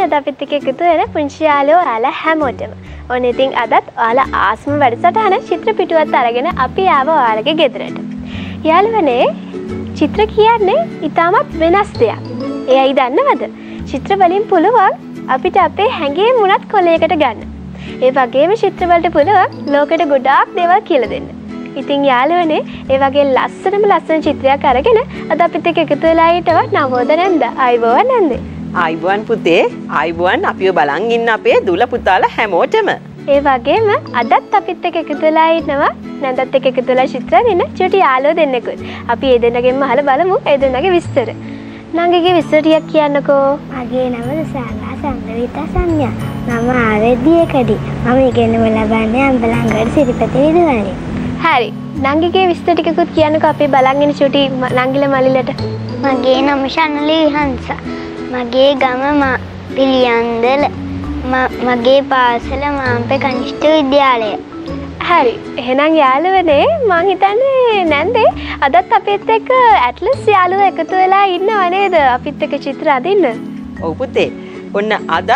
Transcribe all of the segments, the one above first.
ආයුබෝවන් අද අපිත් එක්ක එකතු වෙන පුංචි යාළුවෝ ඔයාලා හැමෝටම. ඔන්න ඉතින් අදත් ඔයාලා ආස්ම වැඩසටහන චිත්‍ර පිටුවත් අරගෙන අපි ආව ඔයාලගේ ගෙදරට. යාළුවනේ චිත්‍ර කියන්නේ ඉතාමත් වෙනස් දෙයක්. ඒ ඇයි දන්නවද? චිත්‍ර වලින් පුළුවන් අපිට අපේ හැඟීම් මුණත් කොලයකට ගන්න. ඒ වගේම චිත්‍රවලට පුළුවන් ලෝකෙට ගොඩාක් දේවල් කියලා දෙන්න. ඉතින් යාළුවනේ ඒ වගේ ලස්සනම ලස්සන චිත්‍රයක් අරගෙන අද අපිත් එක්ක එකතු වෙලා හිටව නවෝද නැන්ද? අයබෝවන් නැන්දේ? අයිබුවන් පුතේ අයිබුවන් අපිව බලන් ඉන්න අපේ දුල පුතාලා හැමෝටම. ඒ වගේම අදත් අපිත් එක්ක එකතු වෙලා ඉන්නවා නැන්දත් එක්ක එකතු වෙලා චිත්‍ර දෙන්න චුටි යාළුවෝ දෙන්නෙකුත්. අපි ඒ දෙන්නගෙන්ම අහලා බලමු ඒ දෙන්නගේ විස්තර. නංගිගේ විස්තර ටිකක් කියන්නකෝ. මගේ නම සාලා සංගවිතා සංඥා. මම ආවෙද්දියකදී. මම ඉගෙනම ලබන්නේ අම්බලන්ගඩ සිරිපති විදුහලේ. හරි. නංගිගේ විස්තර ටිකකුත් කියන්නකෝ අපි බලන් ඉන්න චුටි නංගිල මලිලට. මගේ නම ශනලී හංසා. මගේ ගම පිළියන්දල මගේ පාසල මාම්ප කනිෂ්ඨ විද්‍යාලය. හරි එහෙනම් යාළුවනේ මං හිතන්නේ නැන්දේ අදත් අපිත් එක්ක ඇට්ලස් යාළුව එකතු වෙලා ඉන්නව නේද අපිත් එක්ක චිත්‍ර අදින්න. ඔව් පුතේ. ඔන්න අදත්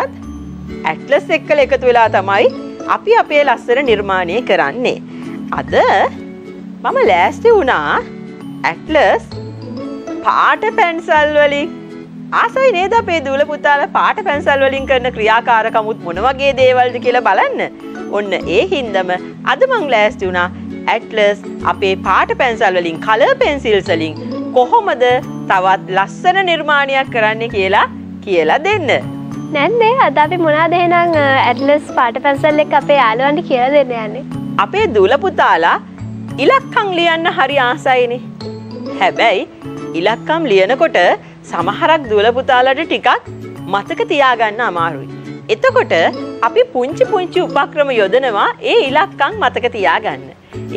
ඇට්ලස් එක්කල එකතු වෙලා තමයි අපි අපේ ලස්සන නිර්මාණය කරන්නේ. අද මම ලෑස්ති වුණා ඇට්ලස් පාට පැන්සල් වලින් ආසයි නේද අපේ දූල පුතාලා පාට පැන්සල් වලින් කරන ක්‍රියාකාරකමුත් මොන වගේ දේවල්ද කියලා බලන්න. ඔන්න ඒ හින්දම අද මං ලෑස්ති වුණා ඇට්ලස් අපේ පාට පැන්සල් වලින් කලර් පෙන්සිල්ස් වලින් කොහොමද තවත් ලස්සන නිර්මාණයක් කරන්න කියලා කියලා දෙන්න. නැන්දේ අද අපි මොනවද එහෙනම් ඇට්ලස් පාට පැන්සල් එක්ක අපේ යාළුවන්ට කියලා දෙන්න යන්නේ. අපේ දූල පුතාලා ඉලක්කම් ලියන්න හරි ආසයිනේ. හැබැයි ඉලක්කම් ලියනකොට සමහරක් දුවලපුතාලට ටිකක් මතක තියාගන්න අමාරුයි. එතකොට අපි පුංචි පුංචි උපක්‍රම යොදනවා ඒ ඉලක්කම් මතක තියාගන්න.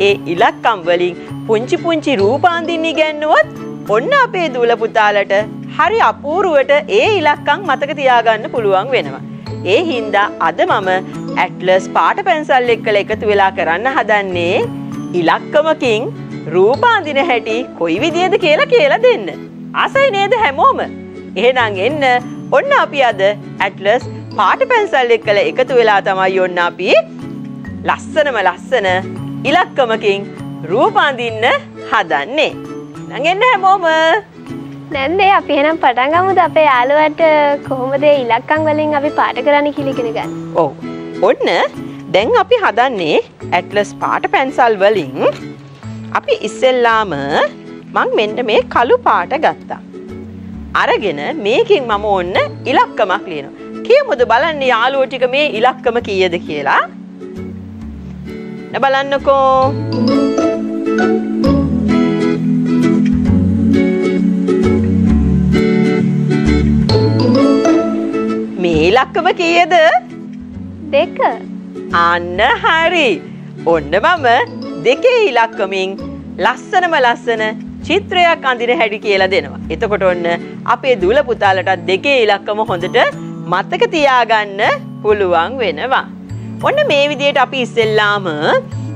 ඒ ඉලක්කම් වලින් පුංචි පුංචි රූපාන්දින්න ඉගැන්නුවොත් ඔන්න අපේ දූලපුතාලට හරි අපූරුවට ඒ ඉලක්කම් මතක තියාගන්න පුළුවන් වෙනවා. ඒ හින්දා අද මම ඇට්ලස් පාට පැන්සල් එක්කල එකතු වෙලා කරන්න හදන්නේ ඉලක්කමකින් රූපාන්දින හැටි කොයි විදියද කියලා කියලා දෙන්න. ආසයි නේද හැමෝම. එහෙනම් එන්න ඔන්න අපි අද ඇට්ලස් පාට පැන්සල් එක්කල එකතු වෙලා තමයි ඔන්න අපි ලස්සනම ලස්සන ඉලක්කමකින් රූපාන්දින්න හදන්නේ. නං එන්න හැමෝම. නැන්දේ අපි එහෙනම් පටන් ගමුද අපේ යාළුවට කොහොමද ඉලක්කම් වලින් අපි පාට කරන්න කියලා ඉගෙන ගන්න. ඔව්. ඔන්න දැන් අපි හදන්නේ ඇට්ලස් පාට පැන්සල් වලින් අපි ඉස්සෙල්ලාම මං මෙන්න මේ කළු පාට ගත්තා. අරගෙන මේකින් මම ඔන්න ඉලක්කමක් ලියනවා. කියමුද බලන්න යාළුවෝ ටික මේ ඉලක්කම කීයද කියලා? බලන්නකෝ. මේ ඉලක්කම කීයද? දෙක. අන්න හරි. ඔන්න මම දෙකේ ඉලක්කමින් ලස්සනම ලස්සන චිත්‍රයක් අඳින හැටි කියලා දෙනවා. එතකොට ඔන්න අපේ දුල පුතාලටත් දෙකේ ඉලක්කම හොඳට මතක තියාගන්න පුළුවන් වෙනවා. ඔන්න මේ විදිහට අපි ඉස්සෙල්ලාම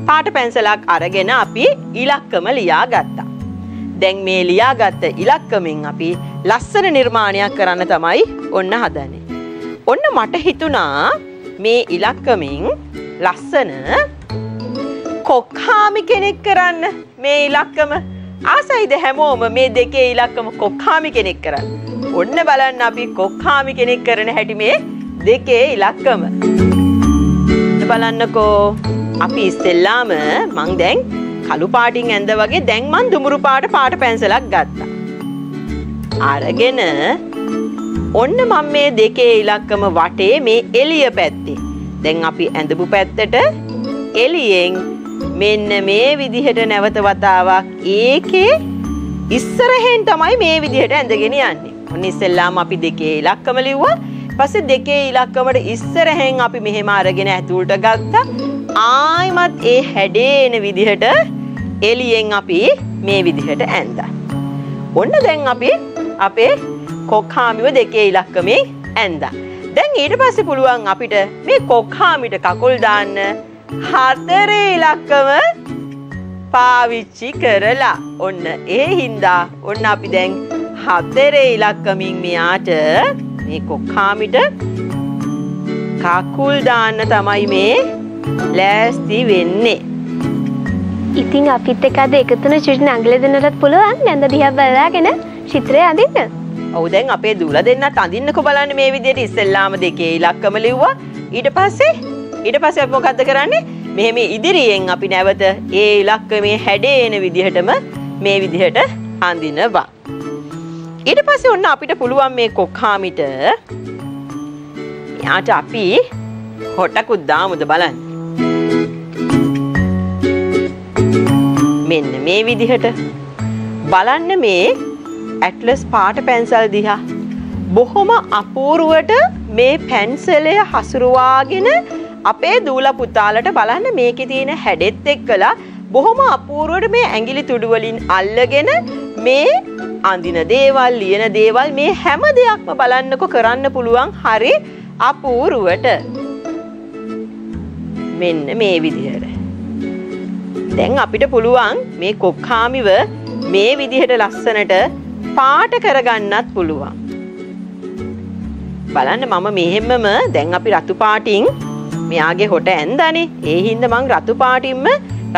පාට පැන්සලක් අරගෙන අපි ඉලක්කම ලියා ගත්තා. දැන් මේ ලියාගත්ත ඉලක්කමින් අපි ලස්සන නිර්මාණයක් කරන්න තමයි ඔන්න හදන්නේ. ඔන්න මට හිතුණා මේ ඉලක්කමින් ලස්සන කොක්හාමි කෙනෙක් කරන්න මේ ඉලක්කම ආසයිද හැමෝම මේ දෙකේ ඉලක්කම කොක්කාමි කෙනෙක් කරන්න. ඔන්න බලන්න අපි කොක්කාමි කෙනෙක් කරන හැටි මේ දෙකේ ඉලක්කම. බලන්නකෝ අපි ඉස්සෙල්ලාම මං දැන් කළු පාටින් ඇඳ වගේ දැන් මං දුමුරු පාට පාට පැන්සලක් ගත්තා. අරගෙන ඔන්න මම මේ දෙකේ ඉලක්කම වටේ මේ එළිය පැත්තේ. දැන් අපි ඇඳපු පැත්තට එළියෙන් මෙන්න මේ විදිහට නැවත වතාවක් ඒකේ ඉස්සරහෙන් තමයි මේ විදිහට ඇඳගෙන යන්නේ. ඔන්න ඉස්සෙල්ලාම අපි දෙකේ ඉලක්කම ලිව්වා. පස්සේ දෙකේ ඉලක්කමට ඉස්සරහෙන් අපි මෙහෙම අරගෙන ඇතුළට ගත්තා. ආයිමත් ඒ හැඩේන විදිහට එළියෙන් අපි මේ විදිහට ඇඳා. ඔන්න දැන් අපි අපේ කොක්හාමිව දෙකේ ඉලක්කමේ ඇඳා. දැන් ඊට පස්සේ පුළුවන් අපිට මේ කොක්හාමිට කකුල් දාන්න හතරේ ඉලක්කම පාවිච්චි කරලා ඔන්න ඒ හින්දා ඔන්න අපි දැන් හතරේ ඉලක්කමින් මෙයාට මේ කොක්කාමිට කකුල් දාන්න තමයි මේ ලෑස්ති වෙන්නේ. ඉතින් අපිත් එක්ක අද එකතුන චුටි නංගල දෙන්නටත් පුළුවන් නැන්ද දිහා බලාගෙන චිත්‍රය අඳින්න. ඔව් දැන් අපේ දූලා දෙන්නත් අඳින්නකෝ බලන්න මේ විදිහට ඉස්සෙල්ලාම දෙකේ ඉලක්කම ලිව්වා. ඊට පස්සේ ඊට පස්සේ අපි මොකද්ද කරන්නේ? මෙහෙම ඉදිරියෙන් අපි නැවත ඒ ඉලක්කමේ හැඩේ එන විදිහටම මේ විදිහට අඳිනවා. ඊට පස්සේ ඔන්න අපිට පුළුවන් මේ කොක්කාමිට යාට අපි හොටකුත් දාමුද බලන්න. මෙන්න මේ විදිහට බලන්න මේ ඇට්ලස් පාට පැන්සල් දිහා බොහොම අපූරුවට මේ පැන්සලය හසුරුවාගෙන අපේ දූල පුතාලට බලන්න මේකේ තියෙන හැඩෙත් එක්කලා බොහොම අපූරුවට මේ ඇඟිලි තුඩු වලින් අල්ලගෙන මේ අඳින දේවල් ලියන දේවල් මේ හැම දෙයක්ම බලන්නකො කරන්න පුළුවන් හරි අපූරුවට. මෙන්න මේ විදිහට. දැන් අපිට පුළුවන් මේ කොක්කාමිව මේ විදිහට ලස්සනට පාට කරගන්නත් පුළුවන්. බලන්න මම මෙහෙම්මම දැන් අපි රතු පාටින් මෙයාගේ හොට ඇන්දනේ. ඒ හින්ද මං රතු පාටින්ම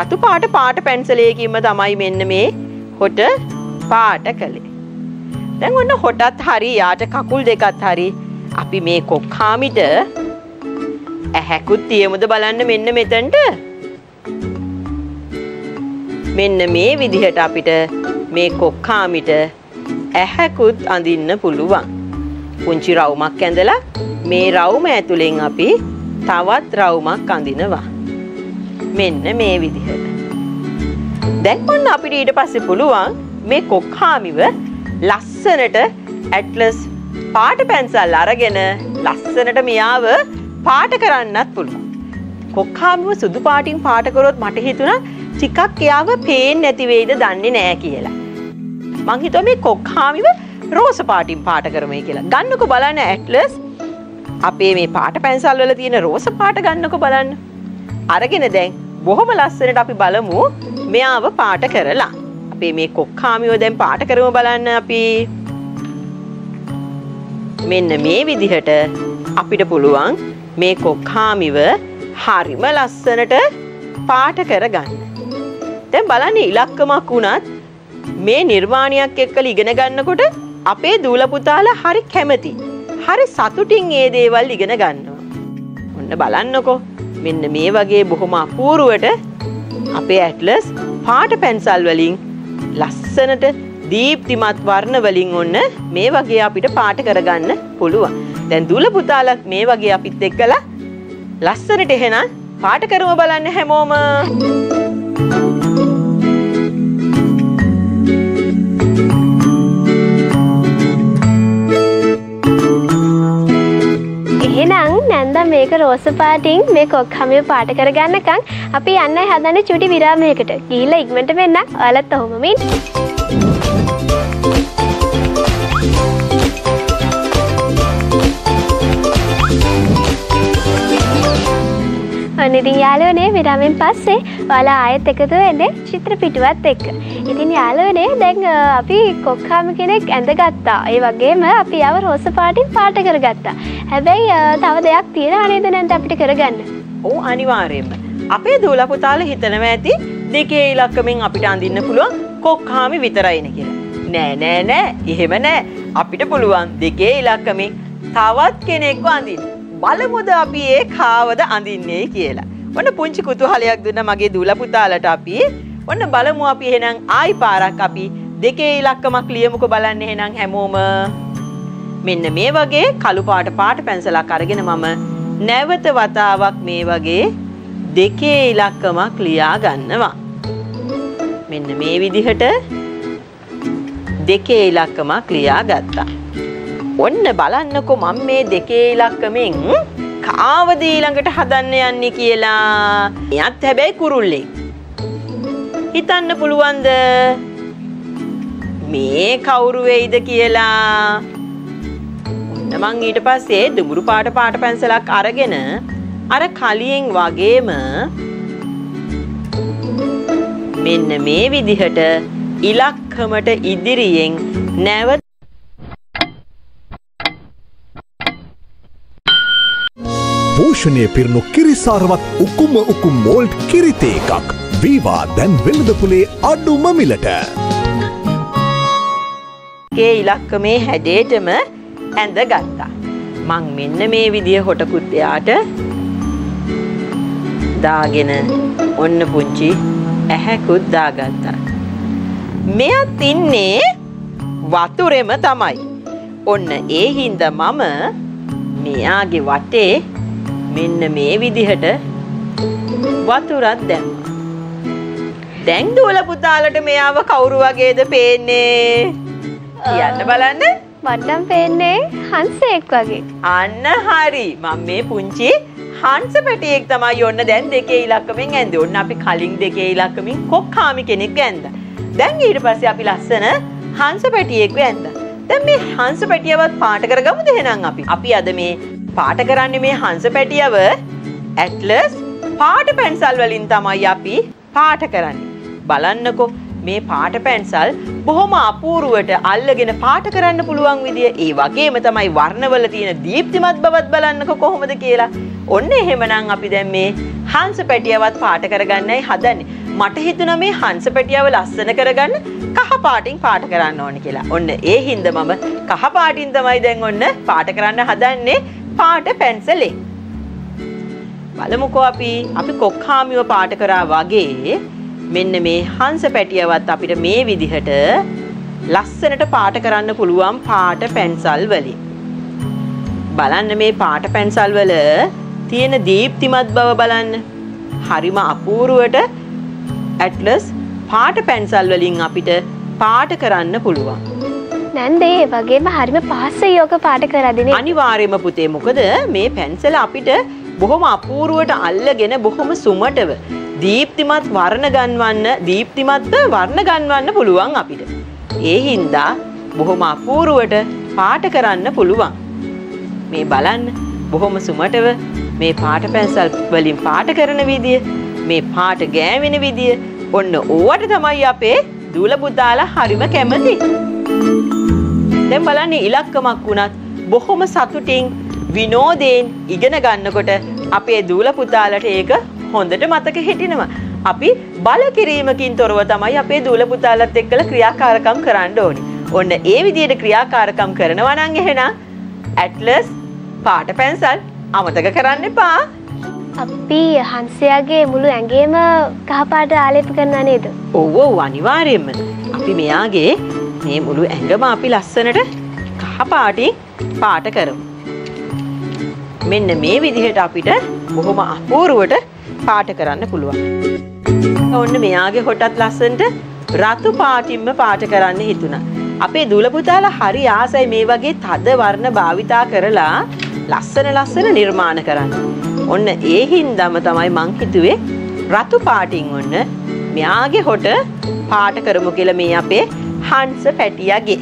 රතු පාට පාට පැන්සලයකින්ම තමයි මෙන්න මේ හොට පාට කළේ. දැන් ඔන්න හොටත් හරි යාට කකුල් දෙකත් හරි. අපි මේ කොක්කාමිට ඇහැකුත් තියමුද බලන්න මෙන්න මෙතන්ට. මෙන්න මේ විදිහට අපිට මේ කොක්කාමිට ඇහැකුත් අඳින්න පුළුවන්. පුංචි රවුමක් ඇඳලා මේ රවුම ඇතුලෙන් අපි තවත් රවුමක් අඳිනවා. මෙන්න මේ විදිහට. දැන් ඔන්න අපිට ඊට පස්සේ පුළුවන් මේ කොක්කාමිව ලස්සනට ඇට්ලස් පාට පැන්සල් අරගෙන ලස්සනට මෙයාව පාට කරන්නත් පුළුවන්. කොක්කාමිව සුදු පාටින් පාට කරොත් මට හිතුණා ටිකක් එයාව පේන්නේ නැති වෙයිද දන්නේ නැහැ කියලා. මං හිතුවා මේ කොක්කාමිව රෝස පාටින් පාට කරමයි කියලා. ගන්නකො බලන්න ඇට්ලස් අපේ මේ පාට පැන්සල් වල තියෙන රෝස පාට ගන්නකො බලන්න. අරගෙන දැන් බොහොම ලස්සනට අපි බලමු මෙයාව පාට කරලා. අපේ මේ කොක්කාමිව දැන් පාට කරමු බලන්න අපි. මෙන්න මේ විදිහට අපිට පුළුවන් මේ කොක්කාමිව හරිම ලස්සනට පාට කරගන්න. දැන් බලන්න ඉලක්කමක් වුණත් මේ නිර්මාණයක් එක්කලා ඉගෙන ගන්නකොට අපේ දූල පුතාලා හරි කැමති. හරි සතුටින් ඒ දේවල් ඉගෙන ගන්නවා. ඔන්න බලන්නකෝ. මෙන්න මේ වගේ බොහොම අපූර්වට අපේ ඇට්ලස් පාට පැන්සල් වලින් ලස්සනට දීප්තිමත් වර්ණ වලින් ඔන්න මේ වගේ අපිට පාට කරගන්න පුළුවන්. දැන් දූල පුතාලත් මේ වගේ අපිත් එක්කලා ලස්සනට එහෙනම් පාට කරමු බලන්න හැමෝම. එහෙනම් නැන්ද මේක රෝස පාටින් මේ කොක්හමිය පාට කරගන්නකං අපි යන්න හදන්න චුටි විරාමයකට. ගීල ඉක්මට වෙන්න ඔයාලත් ඔහොමමින්. ඔන්න ඉතින් යාලුවනේ විරාමෙන් පස්සේ ඔයාලා ආයෙත් එකතු වෙන්නේ චිත්‍ර පිටුවත් එක්ක. ඉතින් යාලුවනේ දැන් අ, අපි කොක්කාම කෙනෙක් ඇඳගත්තා. ඒ වගේම අපි යව රෝස පාටින් පාට කරගත්තා. හැබැයි අ, තව දෙයක් තියෙනවා නේද නැන්ද අපිට කරගන්න. ඕ අනිවාර්යයෙන්ම. අපේ දූල පුතාලා හිතනවා ඇති දෙකේ ඉලක්කමින් අපිට අඳින්න පුළුවන් කොක්කාමි විතරයින කියලා. නෑ නෑ නෑ එහෙම නෑ අපිට පුළුවන් දෙකේ ඉලක්කමින් තවත් කෙනෙක්ව අඳින්න. බලමුද අපි ඒ කාවද අඳින්නේ කියලා. ඔන්න පුංචි කුතුහලයක් දුන්න මගේ දූල පුතාලට අපි. ඔන්න බලමු අපි එහෙනම් ආයි පාරක් අපි දෙකේ ඉලක්කමක් ලියමුකෝ බලන්න එහෙනම් හැමෝම. මෙන්න මේ වගේ කළු පාට පාට පැන්සලක් අරගෙන මම නැවත වතාවක් මේ වගේ දෙකේ ඉලක්කමක් ලියා ගන්නවා. මෙන්න මේ විදිහට දෙකේ ඉලක්කමක් ලියා ගත්තා. ඔන්න බලන්නකෝ මම මේ දෙකේ ඉලක්කමෙන් කාවද ඊළඟට හදන්න යන්නේ කියලා. එයත් හැබැයි කුරුල්ලෙක්. හිතන්න පුළුවන්ද මේ කවුරු වෙයිද කියලා? ඔන්න මං ඊට පස්සේ දුඹුරු පාට පාට පැන්සලක් අරගෙන අර කලියෙන් වගේම මෙන්න මේ විදිහට ඉලක්කමට ඉදිරියෙන් නැවත පෝෂණය පිරුණු කිරිසාරවත් උකුම උකුම් මෝල්ට් කිරිතේ එකක්. වීවා දැන් වෙළඳපුලේ අඩුම මිලට. ඒ ඉලක්කමේ හැඩේටම ඇඳ ගත්තා. මං මෙන්න මේ විදිය හොටකුත් එයාට දාගෙන ඔන්න පුංචි ඇහැකුත් දාගත්තා. මෙයත් ඉන්නේ වතුරෙම තමයි. ඔන්න ඒ හින්ද මම මෙයාගේ වටේ මෙන්න මේ විදිහට වතුරත් දැම්මා. දැන් දූල පුතාලට මෙයාව කවුරු වගේද පේන්නේ? කියන්න බලන්න. මට්ටම් පේන්නේ හන්සෙක් වගේ. අන්න හරි. මම මේ පුංචි හංස පැටියෙක් තමයි ඔන්න දැන් දෙකේ ඉලක්කමෙන් ඇඳේ. ඔන්න අපි කලින් දෙකේ ඉලක්කමින් කොක්කාමි කෙනෙක් ඇඳා. දැන් ඊට පස්සේ අපි ලස්සන හංස පැටියෙක් ඇඳා. දැන් මේ හංස පැටියවත් පාට කරගමුද එහෙනම් අපි? අපි අද මේ පාට කරන්නේ මේ හංස පැටියව ඇට්ලස් පාට පැන්සල් වලින් තමයි අපි පාට කරන්නේ. බලන්නකෝ මේ පාට පැන්සල් බොහොම අපූරුවට අල්ලගෙන පාට කරන්න පුළුවන් විදිය ඒ වගේම තමයි වර්ණවල තියෙන දීප්තිමත් බවත් බලන්නකෝ කොහොමද කියලා. ඔන්න එහෙමනම් අපි දැන් මේ හංස පැටියවත් පාට කරගන්නයි හදන්නේ. මට හිතුණා මේ හංස පැටියව ලස්සන කරගන්න කහ පාටින් පාට කරන්න ඕනේ කියලා. ඔන්න ඒ හින්දා මම කහ පාටින් තමයි දැන් ඔන්න පාට කරන්න හදන්නේ පාට පැන්සලේ. බලමුකෝ අපි අපි කොක්කාමිව පාට කරා වගේ මෙන්න මේ හංස පැටියවත් අපිට මේ විදිහට ලස්සනට පාට කරන්න පුළුවන් පාට පැන්සල් වලින්. බලන්න මේ පාට පැන්සල් වල තියෙන දීප්තිමත් බව බලන්න. හරිම අපූරුවට ඇට්ලස් පාට පැන්සල් වලින් අපිට පාට කරන්න පුළුවන්. නැන්දේ ඒ වගේම හරිම පහස්ස යෝග පාට කරදිනේ. අනිවාර්යයෙන්ම පුතේ මොකද මේ පැන්සල අපිට බොහොම අපූරුවට අල්ලගෙන බොහොම සුමටව දීප්තිමත් වර්ණ ගන්වන්න දීප්තිමත්ව වර්ණ ගන්වන්න පුළුවන් අපිට. ඒ හින්දා බොහොම අපූරුවට පාට කරන්න පුළුවන්. මේ බලන්න බොහොම සුමටව මේ පාට පැන්සල් වලින් පාට කරන විදිය මේ පාට ගෑවෙන විදිය ඔන්න ඕවට තමයි අපේ දූල පුතාලා හරිම කැමති. දැන් බලන්න ඉලක්කමක් වුණත් බොහොම සතුටින් විනෝදයෙන් ඉගෙන ගන්නකොට අපේ දූල පුතාලට ඒක හොඳට මතක හිටිනවා. අපි බල කිරීමකින් තොරව තමයි අපේ දූල පුතාලත් එක්කලා ක්‍රියාකාරකම් කරන්න ඕනි. ඔන්න ඒ විදිහට ක්‍රියාකාරකම් කරනවා නම් එහෙනම් ඇට්ලස් පාට පැන්සල් අමතක කරන්න එපා. අපි හන්සයාගේ මුළු ඇඟේම කහපාට ආලේප කරනවා නේද? ඔව් ඔව් අනිවාර්යයෙන්ම. අපි මෙයාගේ මේ මුළු ඇඟම අපි ලස්සනට කහ පාටින් පාට කරමු. මෙන්න මේ විදිහට අපිට බොහොම අපූරුවට පාට කරන්න පුළුවන්. ඔන්න මෙයාගේ හොටත් ලස්සනට රතු පාටින්ම පාට කරන්න හිතුණා. අපේ දූල පුතාලා හරි ආසයි මේ වගේ තද වර්ණ භාවිතා කරලා ලස්සන ලස්සන නිර්මාණ කරන්න. ඔන්න ඒ හින්දාම තමයි මං හිතුවේ රතු පාටින් ඔන්න මෙයාගේ හොට පාට කරමු කියලා මේ අපේ හංස පැටියගේ.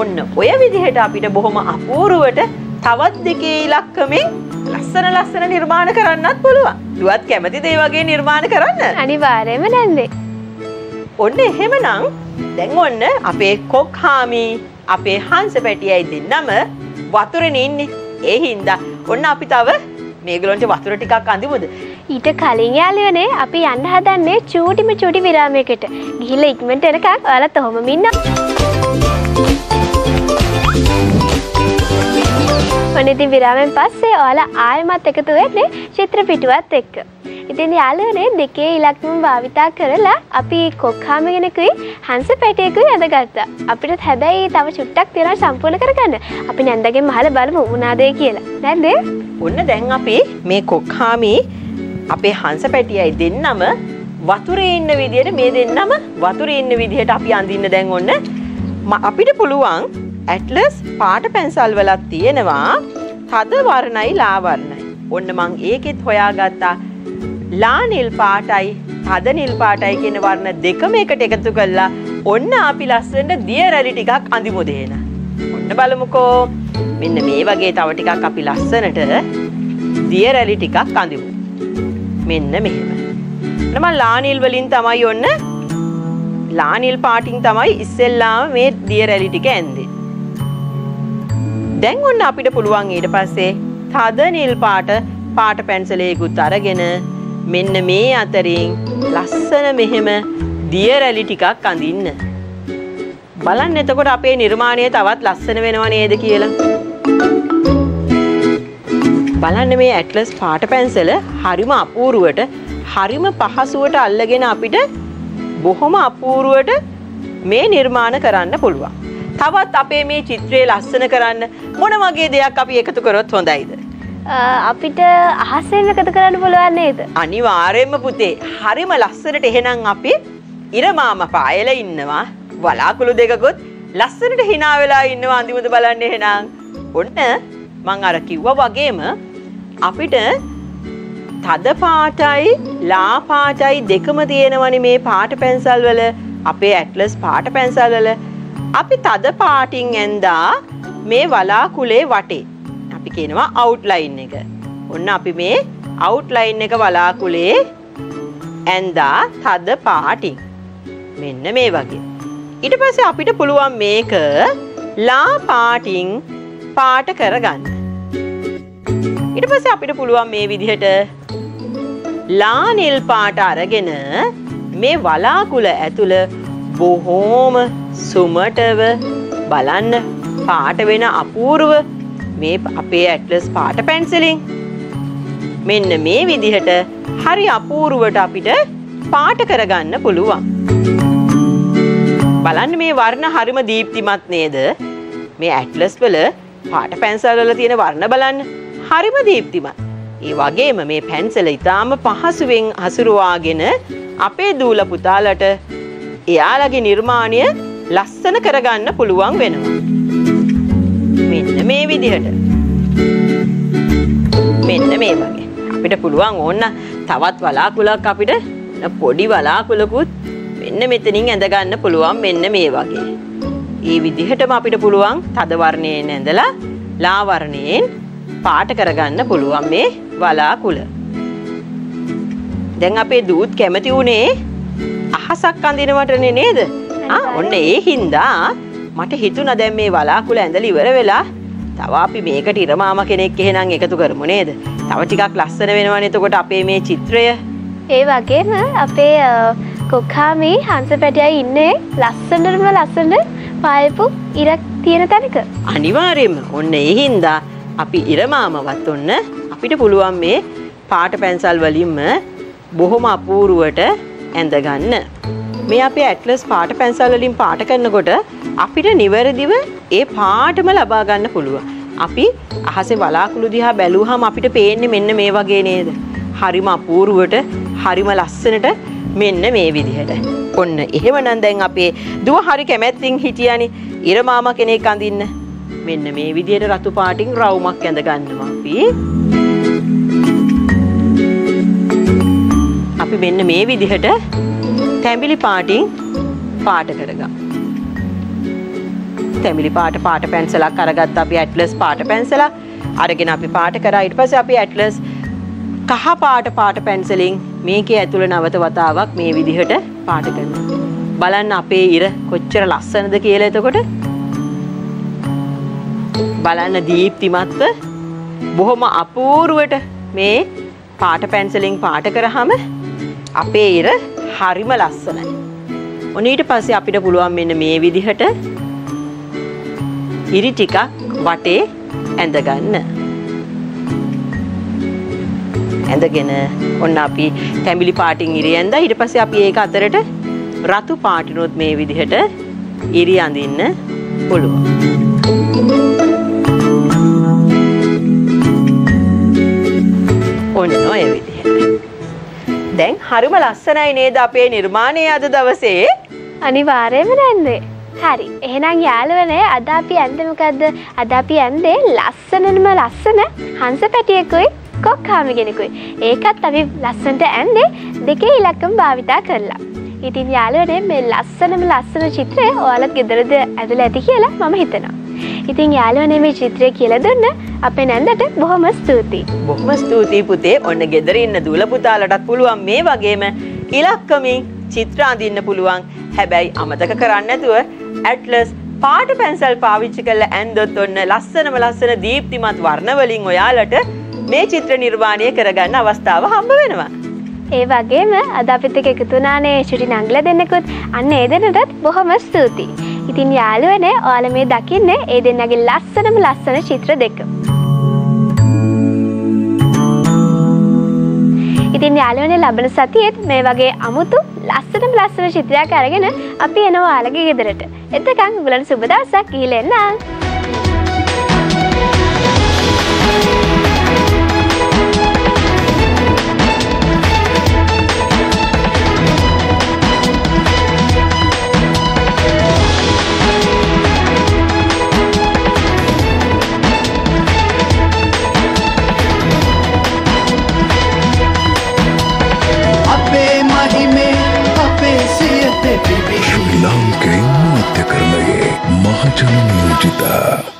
ඔන්න ඔය විදිහට අපිට බොහොම අපූරුවට තවත් දෙකේ ඉලක්කමින් ලස්සන ලස්සන නිර්මාණ කරන්නත් පුළුවන්. දුවත් කැමතිද ඒ වගේ නිර්මාණ කරන්න? අනිවාර්යයෙන්ම නැන්දේ. ඔන්න එහෙමනම් දැන් ඔන්න අපේ කොක් හාමි අපේ හංස පැටියයි දෙන්නම වතුරේ ඉන්නේ. ඒ හින්දා ඔන්න අපි තව මේගොල්ලන්ට වතුර ටිකක් අඳිමුද? ඊට කලින් යාළුවනේ අපි යන්න හදන්නේ චූටිම චූටි විරාමයකට. ගිහිල්ලා ඉක්මනට එනකන් ඔයාලත් ඔහොමම ඉන්න. ඔන්න ඉතින් විරාමෙන් පස්සේ ඔයාලා ආයෙමත් එකතු වෙන්නේ චිත්‍රපිටුවත් එක්ක. ඉතින් යාළුවනේ දෙකේ ඉලක්කම භාවිතා කරලා අපි කොක්කාම කෙනෙකුයි හංස පැටියෙකුයි අඳගත්තා. අපිට හැබැයි තව චුට්ටක් තියෙනවා සම්පූර්ණ කරගන්න. අපි නැන්දගෙන් අහලා බලමු මොනවාද කියලා. නැද්ද? ඔන්න දැන් අපි මේ කොක්හාමි අපේ හංස පැටියයි දෙන්නම වතුරේ ඉන්න විදිහට මේ දෙන්නම වතුරේ ඉන්න විදිහට අපි අඳින්න දැන් ඔන්න ම- අපිට පුළුවන් ඇට්ලස් පාට පැන්සල් වලක් තියෙනවා තද වර්ණයි ලා වර්ණයි. ඔන්න මං ඒකෙත් හොයාගත්තා ලා නිල් පාටයි තද නිල් පාටයි කියන වර්ණ දෙකම එකට එකතු කළා ඔන්න අපි ලස්සනට දිය රැලි ටිකක් අඳිමු දෙන. ඔන්න බලමුකෝ මෙන්න මේ වගේ තව ටිකක් අපි ලස්සනට දිය රැලි ටිකක් අඳිමු. මෙන්න මෙහෙම. මම ලානිල් වලින් තමයි ඔන්න ලානිල් පාටින් තමයි ඉස්සෙල්ලාම මේ දිය රැලි ටික ඇන්දේ. දැන් ඔන්න අපිට පුළුවන් ඊට පස්සේ තද නිල් පාට පාට පැන්සලේකුත් අරගෙන මෙන්න මේ අතරින් ලස්සන මෙහෙම දිය රැලි ටිකක් අඳින්න. බලන්න එතකොට අපේ නිර්මාණය තවත් ලස්සන වෙනව නේද කියලා. බලන්න මේ ඇට්ලස් පාට පැන්සල හරිම අපූරුවට හරිම පහසුවට අල්ලගෙන අපිට බොහොම අපූරුවට මේ නිර්මාණ කරන්න පුළුවන්. තවත් අපේ මේ චිත්‍රයේ ලස්සන කරන්න මොන වගේ දෙයක් අපි එකතු කරොත් හොඳයිද? අපිට අහසෙන් එකතු කරන්න පුළුවන් නේද? අනිවාර්යයෙන්ම පුතේ හරිම ලස්සනට එහෙනම් අපි ඉරමාම පායල ඉන්නවා වලාකුළු දෙකකුත් ලස්සනට hina වෙලා ඉන්නවා අන්තිමට බලන්න එහෙනම් ඔන්න මං අර කිව්වා වගේම අපිට තද පාටයි ලා පාටයි දෙකම තියෙනවනේ මේ පාට පැන්සල් වල අපේ ඇට්ලස් පාට පැන්සල් වල අපි තද පාටින් ඇඳා මේ වලාකුලේ වටේ අපි කියනවා අවුට්ලයින් එක. ඔන්න අපි මේ අවුට්ලයින් එක වලාකුලේ ඇඳා තද පාටින්. මෙන්න මේ වගේ. ඊට පස්සේ අපිට පුළුවන් මේක ලා පාටින් පාට කරගන්න. ඊට පස්සේ අපිට පුළුවන් මේ විදිහට ලා නිල් පාට අරගෙන මේ වලාකුළ ඇතුළ බොහෝම සුමටව බලන්න පාට වෙන අපූර්ව මේ අපේ ඇට්ලස් පාට පැන්සලින් මෙන්න මේ විදිහට හරි අපූරුවට අපිට පාට කරගන්න පුළුවන්. බලන්න මේ වර්ණ හරිම දීප්තිමත් නේද? මේ ඇට්ලස් වල පාට පැන්සල් වල තියෙන වර්ණ බලන්න හරිම දීප්තිමත්. ඒ වගේම මේ පැන්සල ඊටාම පහසුවෙන් හසුරුවාගෙන අපේ දූල පුතාලට එයාලගේ නිර්මාණය ලස්සන කරගන්න පුළුවන් වෙනවා. මෙන්න මේ විදිහට. මෙන්න මේ වගේ. අපිට පුළුවන් ඕන්න තවත් වලාකුලක් අපිට පොඩි වලාකුලකුත් මෙන්න මෙතනින් ඇඳගන්න පුළුවන් මෙන්න මේ වගේ. ඒ විදිහටම අපිට පුළුවන් තද වර්ණයෙන් ඇඳලා ලා වර්ණයෙන් පාට කරගන්න පුළුවන් මේ වලාකුළ. දැන් අපේ දූත් කැමති වුණේ අහසක් අඳිනවටනේ නේද? ආ ඔන්න ඒ හින්දා මට හිතුණා දැන් මේ වලාකුළ ඇඳලා ඉවර වෙලා තව අපි මේකට ඉරමාම කෙනෙක් එහෙනම් එකතු කරමු නේද? තව ටිකක් ලස්සන වෙනවනේ එතකොට අපේ මේ චිත්‍රය. ඒ වගේම අපේ කොක්කාමී හංස පැටියයි ඉන්නේ ලස්සනටම ලස්සනට පායපු ඉරක් තියෙන තැනක. අනිවාර්යයෙන්ම ඔන්න ඒ හින්දා අපි ඉරමාමවත් ඔන්න අපිට පුළුවන් මේ පාට පැන්සල් වලින්ම බොහොම අපූරුවට ඇඳගන්න. මේ අපේ ඇට්ලස් පාට පැන්සල් වලින් පාට කරනකොට අපිට නිවැරදිව ඒ පාටම ලබා ගන්න පුළුවන්. අපි අහසේ වලාකුළු දිහා බැලුවහම අපිට පේන්නේ මෙන්න මේ වගේ නේද? හරිම අපූරුවට, හරිම ලස්සනට මෙන්න මේ විදිහට. ඔන්න එහෙමනම් දැන් අපේ දුව හරි කැමැත්තෙන් හිටියානේ ඉරමාම කෙනෙක් අඳින්න. මෙන්න මේ විදිහට රතු පාටින් රවුමක් ඇඳ ගන්නවා අපි. අපි මෙන්න මේ විදිහට තැඹිලි පාටින් පාට කරගමු. තැඹිලි පාට පාට පැන්සලක් අරගත්ත අපි ඇට්ලස් පාට පැන්සලක් අරගෙන අපි පාට කරා ඊට පස්සේ අපි ඇට්ලස් කහ පාට පාට පැන්සලින් මේකේ ඇතුළ නවත වතාවක් මේ විදිහට පාට කරනවා. බලන්න අපේ ඉර කොච්චර ලස්සනද කියලා එතකොට. බලන්න දීප්තිමත්ව බොහොම අපූරුවට මේ පාට පැන්සලින් පාට කරාම අපේ ඉර හරිම ලස්සනයි. ඔන්න ඊට පස්සේ අපිට පුළුවන් මෙන්න මේ විදිහට ඉරි ටිකක් වටේ ඇඳගන්න. ඇඳගෙන ඔන්න අපි තැඹිලි පාටින් ඉරි ඇඳලා ඊට පස්සේ අපි ඒක අතරට රතු පාටිනොත් මේ විදිහට ඉරි අඳින්න පුළුවන්. ඔන්න ඔය විදිහට. දැන් හරිම ලස්සනයි නේද අපේ නිර්මාණය අද දවසේ? අනිවාර්යයෙන්ම නැන්දේ. හරි. එහෙනම් යාළුවනේ අද අපි ඇන්දේ මොකද්ද? අද අපි ඇන්දේ ලස්සනම ලස්සන හංස පැටියෙකුයි කොක්කාම කෙනෙකුයි. ඒකත් අපි ලස්සනට ඇන්දේ දෙකේ ඉලක්කම භාවිතා කරලා. ඉතින් යාළුවනේ මේ ලස්සනම ලස්සන චිත්‍රය ඔයාලත් ගෙදරද ඇදලා ඇති කියලා මම හිතනවා. ඉතින් යාළුවනේ මේ චිත්‍රය කියලා දුන්න අපේ නැන්දට බොහොම ස්තුතියි. බොහොම ස්තුතියි පුතේ. ඔන්න ගෙදර ඉන්න දූල පුතාලටත් පුළුවන් මේ වගේම ඉලක්කමින් චිත්‍ර අඳින්න පුළුවන්. හැබැයි අමතක කරන්න නැතුව ඇට්ලස් පාට පැන්සල් පාවිච්චි කළ ඇන්දොත් ඔන්න ලස්සනම ලස්සන දීප්තිමත් වර්ණවලින් ඔයාලට මේ චිත්‍ර නිර්මාණය කරගන්න අවස්ථාව හම්බ වෙනවා. ඒ වගේම අද අපිත් එක්ක එකතු වුණානේ ශුටි නංගල දෙන්නෙකුත් අන්න ඒ දෙන්නටත් බොහොම ස්තුතියි. ඉතින් යාළුවනේ ඔයාලා මේ දකින්නේ ඒ දෙන්නගේ ලස්සනම ලස්සන චිත්‍ර දෙක. ඉතින් යාළුවනේ ලබන සතියේත් මේ වගේ අමුතු ලස්සනම ලස්සන චිත්‍රයක් අරගෙන අපි එනවා ඔයාලගේ ගෙදරට. එතකන් උගලන්ට සුබ දවසක් ගිහිල්ලා Channel Yujita.